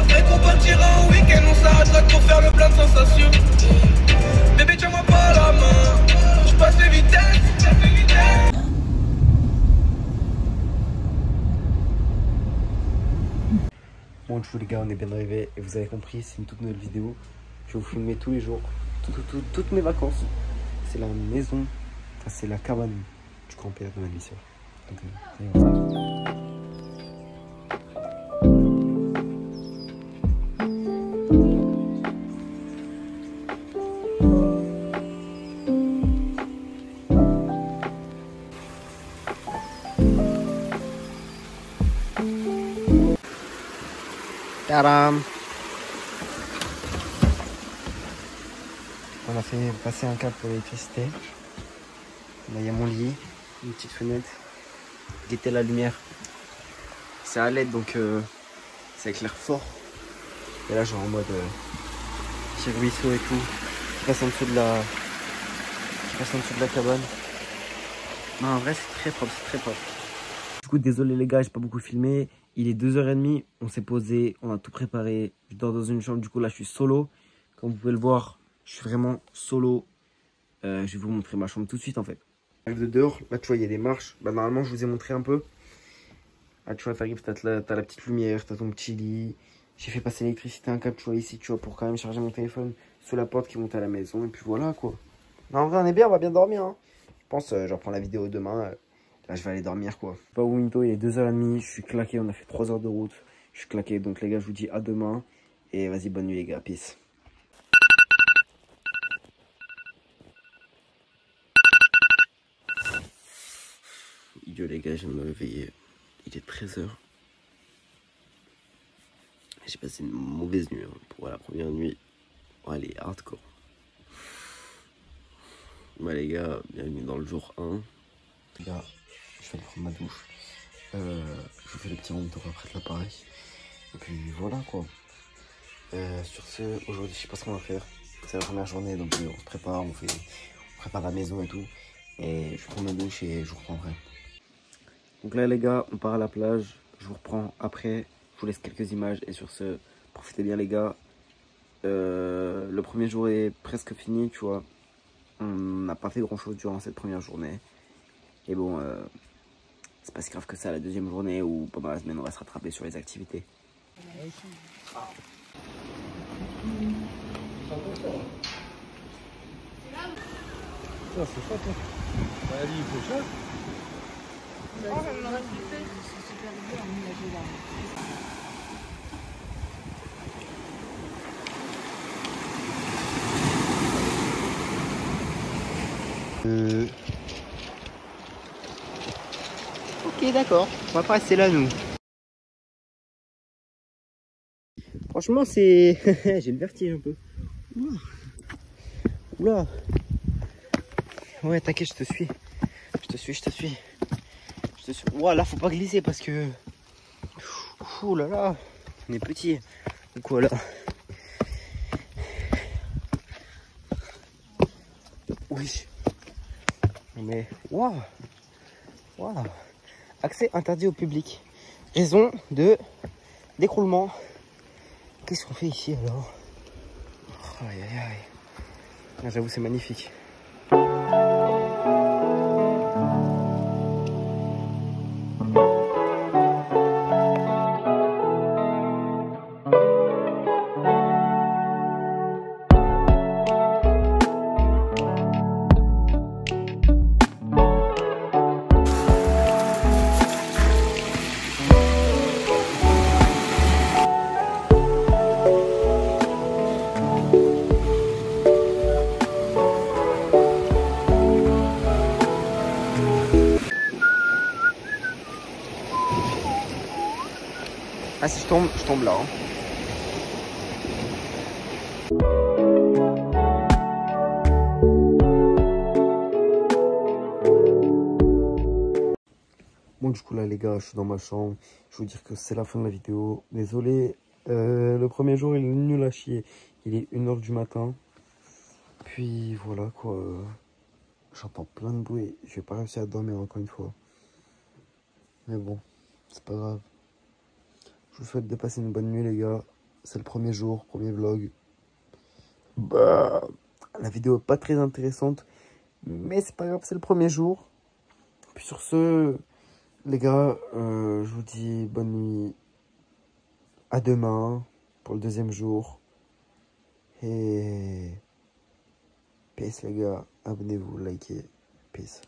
Après qu'on partira en week-end, on s'arrêtera pour faire le plein de sensations. Bébé, tiens-moi pas la main, je passe les vitesses. Bon, je vous les gars, on est bien arrivé et vous avez compris, c'est une toute nouvelle vidéo. Je vais vous filmer tous les jours, tout, tout, tout, toutes mes vacances. C'est la maison, enfin, c'est la cabane du grand-père de ma vie. Donc, euh, Tadam On a fait passer un câble pour l'électricité. Là, il y a mon lit, une petite fenêtre. Guettez la lumière. C'est à l'aide, donc euh, ça éclaire fort. Et là, genre en mode euh, petit ruisseau et tout. Je passe en dessous de la, je passe en dessous de la cabane. Non, en vrai, c'est très propre, c'est très propre. Désolé les gars, j'ai pas beaucoup filmé. Il est 2h30, on s'est posé, on a tout préparé. Je dors dans une chambre, du coup là je suis solo. Comme vous pouvez le voir, je suis vraiment solo. Euh, je vais vous montrer ma chambre tout de suite en fait. De dehors, là tu vois, il y a des marches. Bah, normalement, je vous ai montré un peu. Là tu vois, t'arrives, t'as la, la petite lumière, t'as ton petit lit. J'ai fait passer l'électricité, un câble, tu vois, ici, tu vois, pour quand même charger mon téléphone sous la porte qui monte à la maison. Et puis voilà quoi. Non, en vrai, on est bien, on va bien dormir. Hein. Je pense, euh, je reprends la vidéo demain. euh, Là, je vais aller dormir, quoi. Pas où Minto, il est 2h30, je suis claqué, on a fait 3 heures de route. Je suis claqué, donc les gars, je vous dis à demain. Et vas-y, bonne nuit, les gars, peace. Idiot, les gars, je viens de me réveiller. Il est 13h. J'ai passé une mauvaise nuit hein, pour la première nuit. Ouais, elle est hardcore. Ouais, les gars, bienvenue dans le jour 1. Les gars, je vais aller prendre ma douche. Euh, je fais le petit tour après de l'appareil. Et puis voilà quoi. Euh, sur ce, aujourd'hui, je sais pas ce qu'on va faire. C'est la première journée, donc euh, on se prépare, on fait, on prépare la maison et tout. Et je prends ma douche et je vous reprendrai. Donc là, les gars, on part à la plage. Je vous reprends après. Je vous laisse quelques images. Et sur ce, profitez bien, les gars. Le premier jour est presque fini, tu vois. On n'a pas fait grand chose durant cette première journée. Et bon, euh, c'est pas si grave que ça la deuxième journée ou pendant la semaine on va se rattraper sur les activités. Euh... D'accord. On va pas rester là, nous. Franchement, c'est... J'ai le vertige un peu. Oula. Ouais, t'inquiète, je te suis. Je te suis, je te suis. Je te suis. Ouah, là, faut pas glisser parce que... Ouh là là. On est petit. Donc voilà. Oui. Mais waouh, waouh. Accès interdit au public. Raison de d'écroulement. Qu'est-ce qu'on fait ici alors? Aïe aïe. Ah, J'avoue c'est magnifique. Ah si je tombe, je tombe là. hein. Bon du coup là les gars, je suis dans ma chambre. Je vous dire que c'est la fin de la vidéo. Désolé, euh, le premier jour il est nul à chier. Il est 1h du matin. Puis voilà quoi. J'entends plein de bruit. Je vais pas réussir à dormir encore une fois. Mais bon, c'est pas grave. Je vous souhaite de passer une bonne nuit les gars. C'est le premier jour, premier vlog. Bah, la vidéo pas très intéressante. Mais c'est pas grave, c'est le premier jour. Puis sur ce, les gars, euh, je vous dis bonne nuit. à demain pour le deuxième jour. Et peace les gars, abonnez-vous, likez, peace.